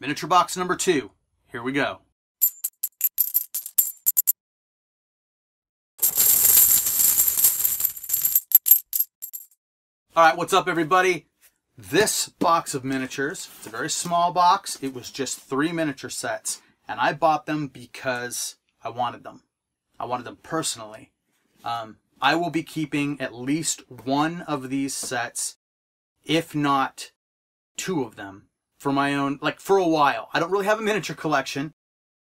Miniature box number two. Here we go. All right, what's up, everybody? This box of miniatures, it's a very small box. It was just three miniature sets, and I bought them because I wanted them. I wanted them personally. Um, I will be keeping at least one of these sets, if not two of them, for my own, like for a while. I don't really have a miniature collection,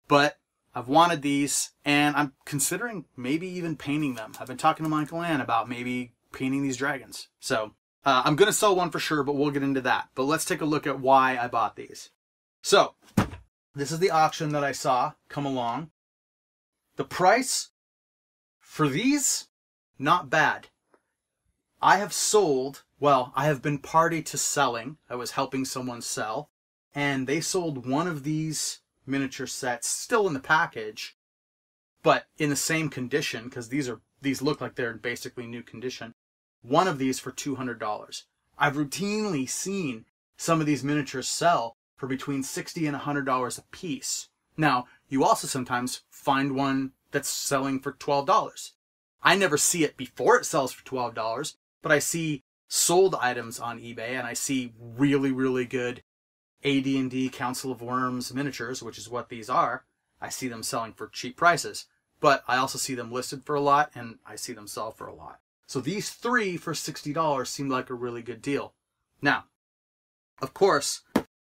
but I've wanted these, and I'm considering maybe even painting them. I've been talking to Michael Ann about maybe painting these dragons. So uh, I'm going to sell one for sure, but we'll get into that. But let's take a look at why I bought these. So, this is the auction that I saw come along. The price for these, not bad. I have sold, well, I have been party to selling. I was helping someone sell, and they sold one of these miniature sets still in the package, but in the same condition, because these are these look like they're in basically new condition one of these for $200. I've routinely seen some of these miniatures sell for between 60 and $100 a piece. Now, you also sometimes find one that's selling for $12. I never see it before it sells for $12, but I see sold items on eBay and I see really, really good AD&D Council of Wyrms miniatures, which is what these are. I see them selling for cheap prices, but I also see them listed for a lot and I see them sell for a lot. So these three for $60 seemed like a really good deal. Now, of course,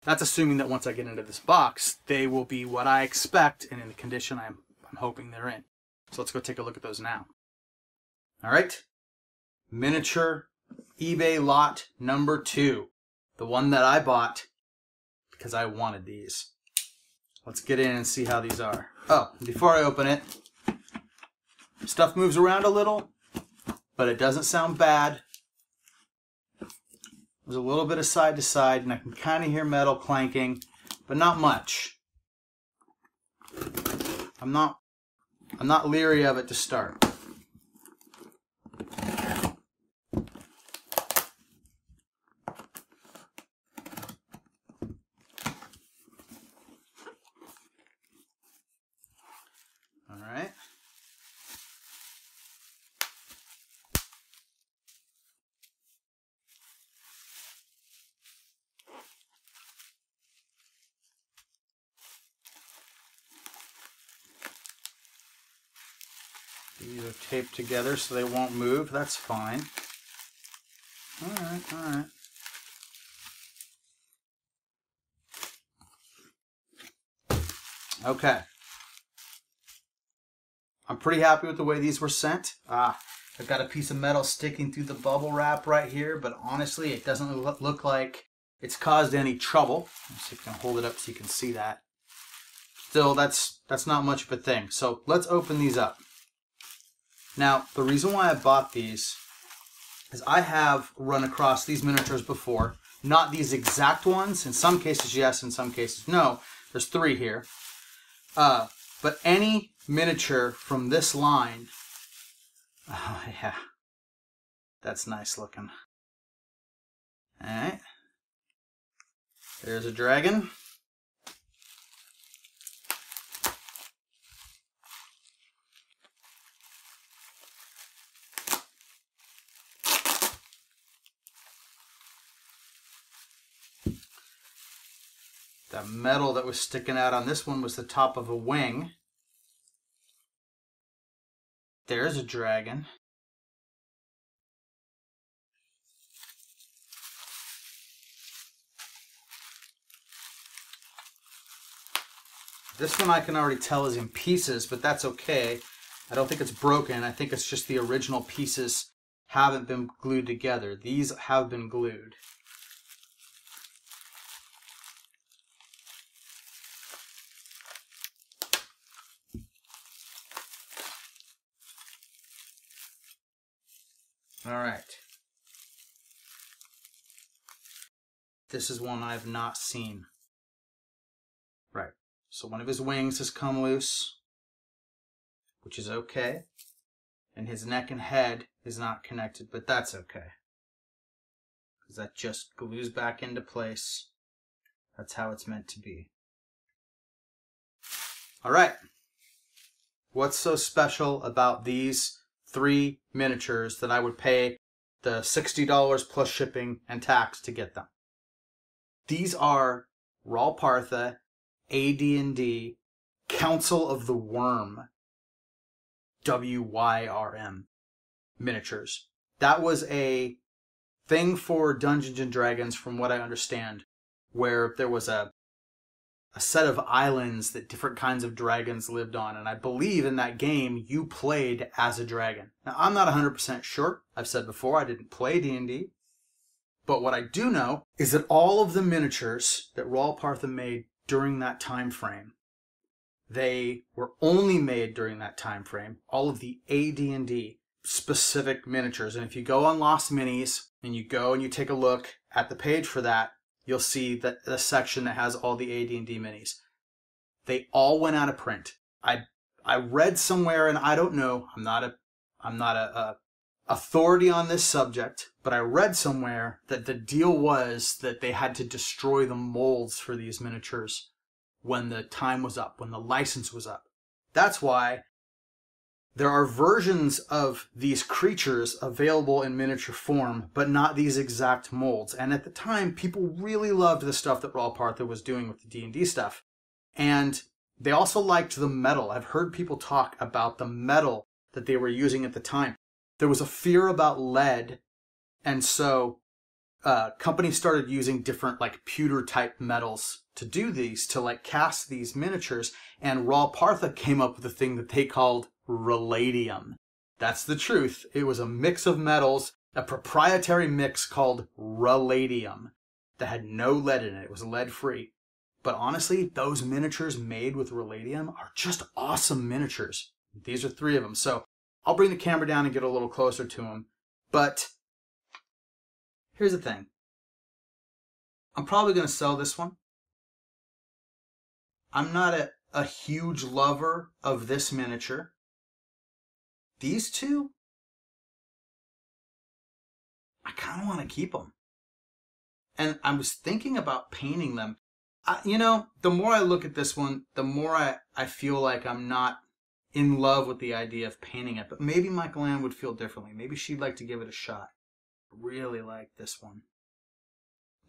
that's assuming that once I get into this box, they will be what I expect and in the condition I'm, I'm hoping they're in. So let's go take a look at those now. All right. Miniature eBay lot number two. The one that I bought because I wanted these. Let's get in and see how these are. Oh, before I open it, stuff moves around a little but it doesn't sound bad. There's a little bit of side to side, and I can kind of hear metal clanking, but not much. I'm not, I'm not leery of it to start. Are taped together so they won't move. That's fine. All right, all right. Okay. I'm pretty happy with the way these were sent. Ah, I've got a piece of metal sticking through the bubble wrap right here, but honestly, it doesn't look like it's caused any trouble. Let's see if I can hold it up so you can see that. Still, that's that's not much of a thing. So let's open these up. Now, the reason why I bought these is I have run across these miniatures before. Not these exact ones. In some cases, yes. In some cases, no. There's three here. Uh, but any miniature from this line, oh yeah, that's nice looking. All right. There's a dragon. The metal that was sticking out on this one was the top of a wing. There's a dragon. This one I can already tell is in pieces, but that's okay. I don't think it's broken. I think it's just the original pieces haven't been glued together. These have been glued. All right. This is one I've not seen. Right. So one of his wings has come loose, which is okay. And his neck and head is not connected, but that's okay. Because that just glues back into place. That's how it's meant to be. All right. What's so special about these three miniatures that I would pay the $60 plus shipping and tax to get them? These are Ral Partha AD&D Council of the Worm, WYRM miniatures. That was a thing for Dungeons and Dragons from what I understand where there was a a set of islands that different kinds of dragons lived on and I believe in that game you played as a dragon. Now I'm not 100% sure. I've said before I didn't play D&D. But what I do know is that all of the miniatures that Ral Partha made during that time frame they were only made during that time frame all of the AD&D specific miniatures and if you go on Lost Minis and you go and you take a look at the page for that you'll see that the section that has all the AD&D minis. They all went out of print. I I read somewhere, and I don't know. I'm not a I'm not a, a authority on this subject, but I read somewhere that the deal was that they had to destroy the molds for these miniatures when the time was up, when the license was up. That's why there are versions of these creatures available in miniature form, but not these exact molds. And at the time, people really loved the stuff that Ral Partha was doing with the D&D stuff. And they also liked the metal. I've heard people talk about the metal that they were using at the time. There was a fear about lead, and so uh, companies started using different like pewter type metals to do these, to like cast these miniatures. And Ral Partha came up with a thing that they called Raladium. That's the truth. It was a mix of metals, a proprietary mix called Raladium that had no lead in it. It was lead free. But honestly, those miniatures made with Raladium are just awesome miniatures. These are three of them. So I'll bring the camera down and get a little closer to them. But here's the thing. I'm probably going to sell this one. I'm not a, a huge lover of this miniature. These two, I kind of want to keep them. And I was thinking about painting them. I, you know, the more I look at this one, the more I, I feel like I'm not in love with the idea of painting it. But maybe Michael would feel differently. Maybe she'd like to give it a shot. Really like this one.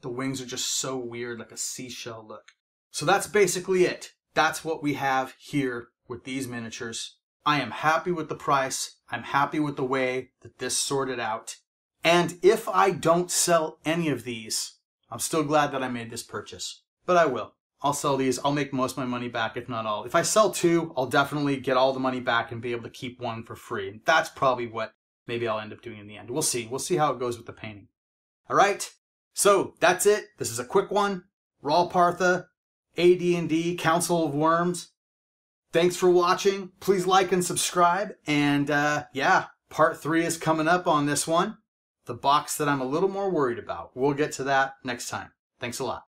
The wings are just so weird, like a seashell look. So that's basically it. That's what we have here with these miniatures. I am happy with the price. I'm happy with the way that this sorted out. And if I don't sell any of these, I'm still glad that I made this purchase. But I will. I'll sell these. I'll make most of my money back, if not all. If I sell two, I'll definitely get all the money back and be able to keep one for free. And that's probably what maybe I'll end up doing in the end. We'll see. We'll see how it goes with the painting. All right. So that's it. This is a quick one. Ral Partha, AD&D, Council of Wyrms. Thanks for watching. Please like and subscribe. And uh, yeah, part three is coming up on this one. The box that I'm a little more worried about. We'll get to that next time. Thanks a lot.